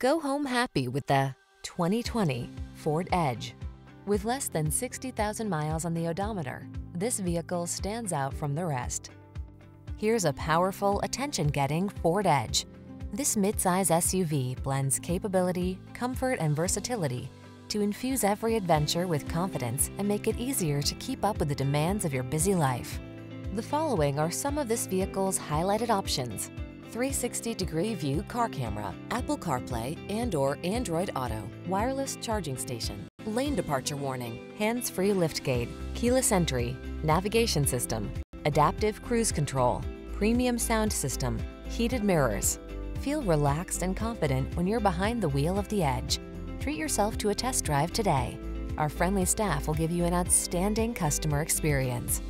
Go home happy with the 2020 Ford Edge. With less than 60,000 miles on the odometer, this vehicle stands out from the rest. Here's a powerful, attention-getting Ford Edge. This midsize SUV blends capability, comfort, and versatility to infuse every adventure with confidence and make it easier to keep up with the demands of your busy life. The following are some of this vehicle's highlighted options. 360-degree view car camera, Apple CarPlay and or Android Auto, wireless charging station, lane departure warning, hands-free liftgate, keyless entry, navigation system, adaptive cruise control, premium sound system, heated mirrors. Feel relaxed and confident when you're behind the wheel of the Edge. Treat yourself to a test drive today. Our friendly staff will give you an outstanding customer experience.